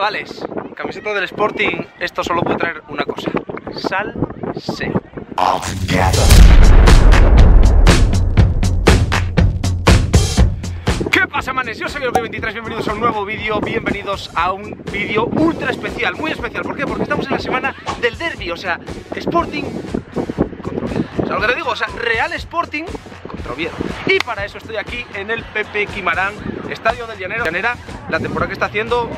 chavales, camiseta del Sporting, esto solo puede traer una cosa, salseo. ¿Qué pasa manes? Yo soy el 23 bienvenidos a un nuevo vídeo, bienvenidos a un vídeo ultra especial, muy especial, ¿por qué? Porque estamos en la semana del derby, o sea, Sporting contra. O sea, lo que te digo, o sea, Real Sporting contra Oviedo. Y para eso estoy aquí en el Pepe Quimarán, Estadio del Llanero. La temporada que está haciendo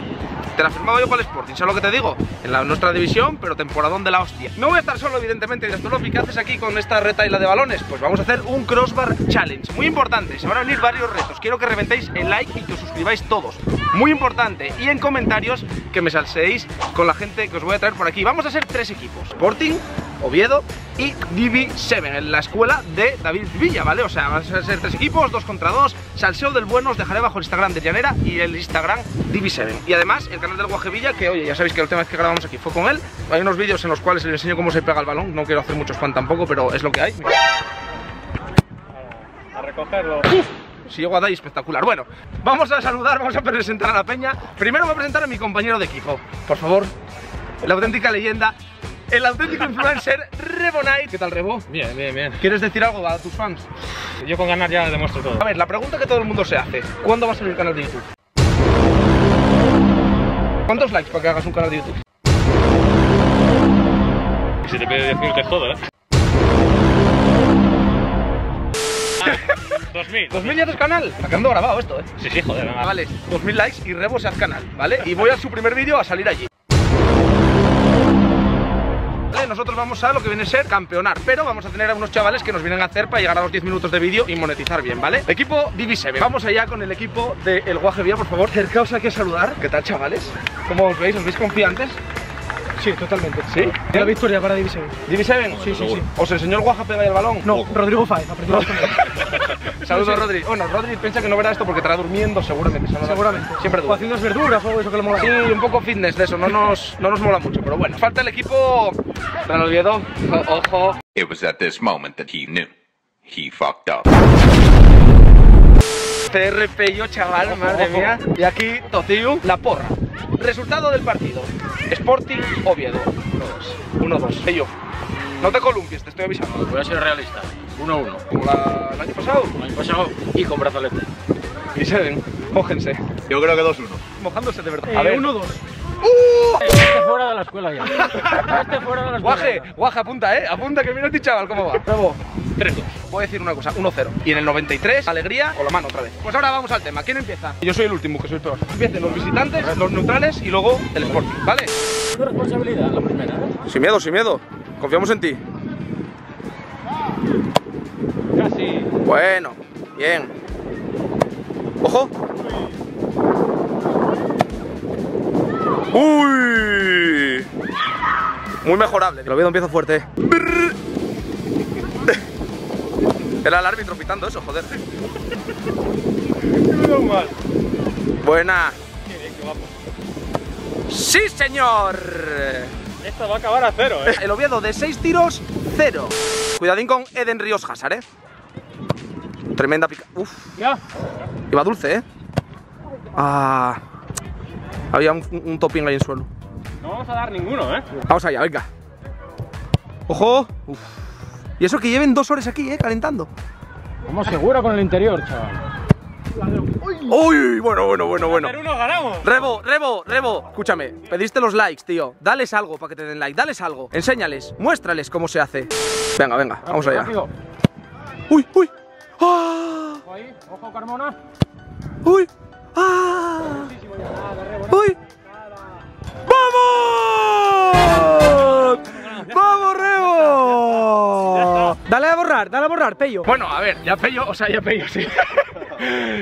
te la firmaba yo para el Sporting, ¿sabes lo que te digo? En la, nuestra división, pero temporadón de la hostia. No voy a estar solo, evidentemente, dirás tú, Lopi, ¿qué haces aquí con esta retaila de balones? Pues vamos a hacer un crossbar challenge, muy importante, se van a venir varios retos, quiero que reventéis el like y que os suscribáis todos, muy importante, y en comentarios que me salseéis con la gente que os voy a traer por aquí. Vamos a ser tres equipos, Sporting, Oviedo y DB7 en la escuela de David Villa, ¿vale? O sea, van a ser tres equipos, dos contra dos. Salseo del bueno os dejaré bajo el Instagram de Llanera y el Instagram DB7. Y además el canal del Guaje Villa, que oye, ya sabéis que la última vez que grabamos aquí fue con él. Hay unos vídeos en los cuales les enseño cómo se pega el balón. No quiero hacer mucho spam tampoco, pero es lo que hay. A recogerlo. Si llego a dar espectacular. Bueno, vamos a saludar, vamos a presentar a la peña. Primero voy a presentar a mi compañero de equipo. Por favor, la auténtica leyenda, el auténtico influencer Rebonite. ¿Qué tal, Rebo? Bien, bien, bien. ¿Quieres decir algo a tus fans? Yo con ganar ya demuestro todo. A ver, la pregunta que todo el mundo se hace: ¿cuándo va a salir el canal de YouTube? ¿Cuántos likes para que hagas un canal de YouTube? Y si te pido 10.000 te jodo, ¿eh? Ah, 2.000. ¿2000 ya es canal? Está quedando grabado esto, ¿eh? Sí, sí, joder, venga. Vale, 2000 likes y Rebo se hace canal, ¿vale? Y voy a su primer vídeo a salir allí. Nosotros vamos a lo que viene a ser campeonar, pero vamos a tener a unos chavales que nos vienen a hacer para llegar a los 10 minutos de vídeo y monetizar bien, ¿vale? Equipo Divi7. Vamos allá con el equipo de El Guaje Vía, por favor, acercaos aquí a saludar. ¿Qué tal, chavales? ¿Cómo os veis? ¿Os veis confiantes? Sí, totalmente. ¿Sí? La victoria para División. ¿Divi7? Sí, sí, sí. ¿Os enseñó el Guaje a pegar el balón? No, Rodrigo Fáez, aprendimos con él. Saludos, Rodri. Bueno, Rodri piensa que no verá esto porque estará durmiendo seguramente. Seguramente. Siempre O duerme. haciendo verduras o algo eso que le mola. Sí, un poco fitness de eso, no nos, no nos mola mucho, pero bueno. Falta el equipo Real Oviedo, ojo. It was at this moment that he knew. He fucked up. CRP yo, chaval, madre ojo. mía. Y aquí, Totiu, la porra. Resultado del partido. Sporting Oviedo. 1-2. 1-2. Pello. No te columpies, te estoy avisando. Voy a ser realista. 1-1. Como la- el año pasado. El año pasado y con brazalete. Y se ven, mójense. Yo creo que 2-1. Mojándose de verdad. Eh, A ver, 1-2. Este fuera de la escuela ya. Este fuera de la escuela. Guaje, guaje, apunta, eh. Apunta que mira ti, chaval, cómo va. Bravo. 3-2. Voy a decir una cosa, 1-0. Y en el 93, alegría con la mano otra vez. Pues ahora vamos al tema. ¿Quién empieza? Yo soy el último, que soy el peor. Empiecen los visitantes, los neutrales y luego el Sporting, ¿vale? Tu responsabilidad, la primera, ¿eh? Sin miedo, sin miedo. Confiamos en ti. Casi. Bueno, bien. ¡Ojo! ¡Uy! Muy mejorable. El Oviedo empieza fuerte. Brrr. Era el árbitro pitando eso, joder. mal. Buena. Qué bien, qué guapo. ¡Sí, señor! Esta va a acabar a cero, ¿eh? El Oviedo de 6 tiros, 0. Cuidadín con Eden Ríos Hazard, ¿eh? Tremenda pica. Uf, Ya. iba dulce, ¿eh? Ah. Había un, un topping ahí en suelo. No vamos a dar ninguno, ¿eh? Vamos allá, venga. ¡Ojo! Uf. Y eso que lleven dos horas aquí, ¿eh? Calentando. Vamos seguro con el interior, chaval. ¡Uy! Bueno, bueno, bueno, bueno. Ganamos. Rebo, Rebo, Rebo, escúchame, pediste los likes, tío. Dales algo para que te den like, dales algo. Enséñales, muéstrales cómo se hace. Venga, venga, vamos allá. ¡Uy, uy! ¡Ah! Ojo Carmona. ¡Uy! ¡Ah! ¡Uy! Dale a borrar, dale a borrar, Pello. Bueno, a ver, ya Pello, o sea, ya Pello, sí.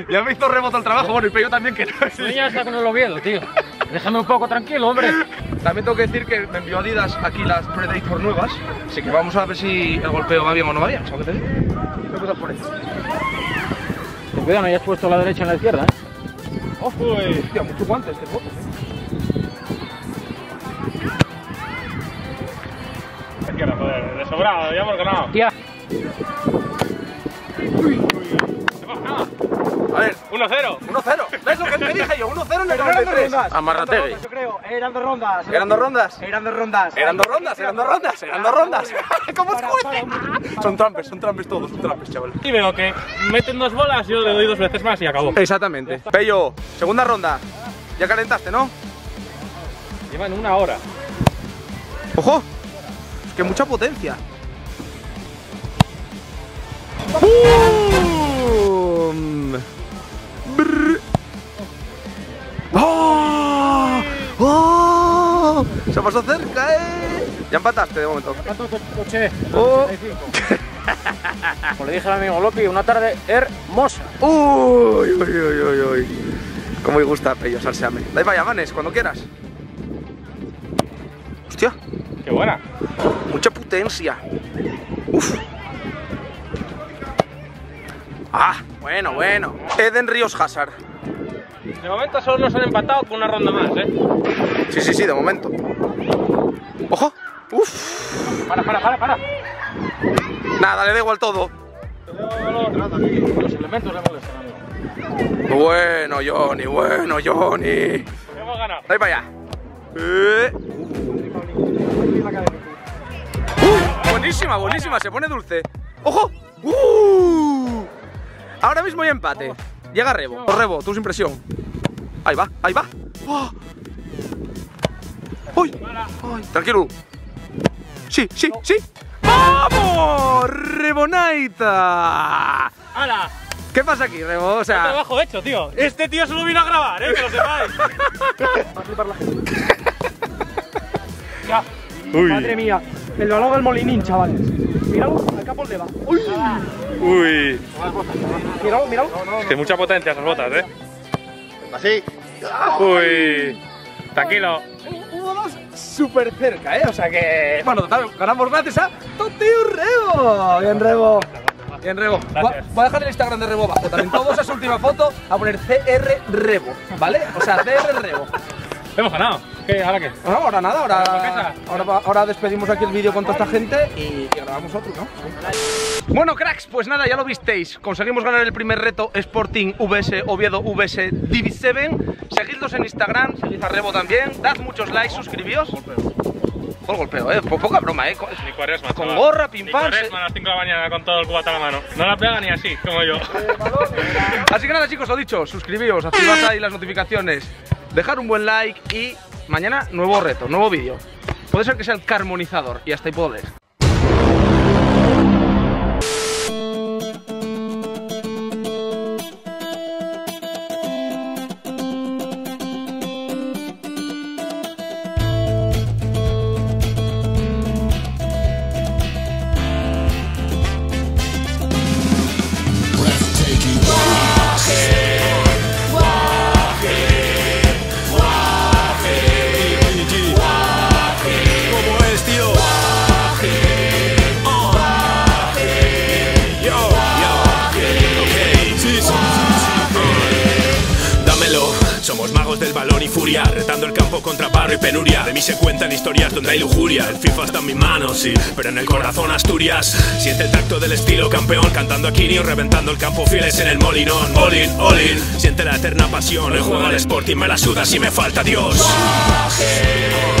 ya me hizo Rebo todo el trabajo, bueno, y Pello también que no. Tú ya está con el Oviedo, tío. Déjame un poco tranquilo, hombre. También tengo que decir que me envió Adidas aquí las Predator nuevas, así que vamos a ver si el golpeo va bien o no va bien, ¿sabes qué te digo? ¿Qué cosas por? Ten cuidado, no hayas puesto la derecha en la izquierda, ¿eh? ¡Ojo! Hostia, mucho guante este bote, ¿eh? Izquierda, joder, de sobrado, ya hemos ganado. Tía. A ver, 1-0. 1-0. ¿Ves lo que te dije yo? 1-0 en el Pero eran dos 93. rondas. Amarrategui. Yo creo, eran dos rondas. ¿Eran dos rondas? Eran dos rondas. Eran dos rondas, eran dos rondas, eran dos rondas. ¿Cómo es Son trampes, son trampes todos, son trampes, chaval. Y veo que meten dos bolas, yo le doy dos veces más y acabó. Exactamente. Pello, segunda ronda. Ya calentaste, ¿no? Llevan una hora. ¡Ojo! Es que mucha potencia. ¡Bum! ¡Oh! ¡Oh! Se pasó cerca, ¿eh? Ya empataste de momento. ¿Cuánto te coche? Oh. Como le dije al amigo Loki, una tarde hermosa. Uy, uy, uy, uy, uy. Cómo me gusta Pello salseame. Dai vaya, Vanes, cuando quieras. Hostia, Qué buena. mucha potencia. Uf. Ah, bueno, bueno. Eden Ríos Hazard. De momento solo nos han empatado con una ronda más, ¿eh? Sí, sí, sí, de momento. Ojo. Uf. Para, para, para, para. Nada, le da igual todo. Los elementos le molestan. Bueno, Johnny, bueno, Johnny. Hemos ganado. Dai para allá. Eh. Uh, buenísima, buenísima, se pone dulce. ¡Ojo! ¡Uh! Ahora mismo hay empate. Llega Rebo. O Rebo, tu impresión. Ahí va, ahí va. ¡Oh! ¡Uy! ¡Ay! Tranquilo. Sí, sí, sí. ¡Vamos! ¡Rebonaita! ¡Hala! ¿Qué pasa aquí, Rebo? O sea. Trabajo hecho, tío. Este tío se lo vino a grabar, ¿eh? Que lo sepáis. Ya. Madre mía. El balón del molinín, chavales. Al capo le va. Uy. Uy. Míralo, míralo. Que mucha potencia esas botas, ¿eh? Así. Uy. Tranquilo. Dos súper cerca, ¿eh? O sea que. Bueno, total, ganamos gracias a Totiu Rebo. Bien, Rebo. Bien, Rebo. Voy Gracias. voy a dejar el Instagram de Rebo abajo. También todos a su última foto a poner CR Rebo, ¿vale? O sea, CR Rebo. Hemos ganado. ¿Qué? ¿Ahora qué? Bueno, ahora nada, ahora, ahora, despedimos aquí el vídeo con toda esta gente y, y grabamos otro, ¿no? Bueno, cracks, pues nada, ya lo visteis. Conseguimos ganar el primer reto Sporting VS Oviedo VS Divi 7. Seguidlos en Instagram, seguid a Rebo también. Dad muchos likes, suscribíos. Por golpeo, eh. Po- Poca broma, eh. Co- Ni cuaresma. Con chaval. gorra, pim, pam, a las 5 de la mañana con todo el cubata a la mano. No la pega ni así, como yo. Así que nada, chicos, lo dicho, suscribíos, activad ahí las notificaciones, dejar un buen like y mañana nuevo reto, nuevo vídeo. Puede ser que sea el carmonizador y hasta ahí puedo leer. Retando el campo contra barro y penuria. De mí se cuentan historias donde hay lujuria. El FIFA está en mis manos, sí, pero en el corazón Asturias. Siente el tacto del estilo campeón Cantando a Kirio, reventando el campo fieles en el molinón. All in, all in, siente la eterna pasión El juego al Sporting me la suda si me falta Dios. ¿Cómo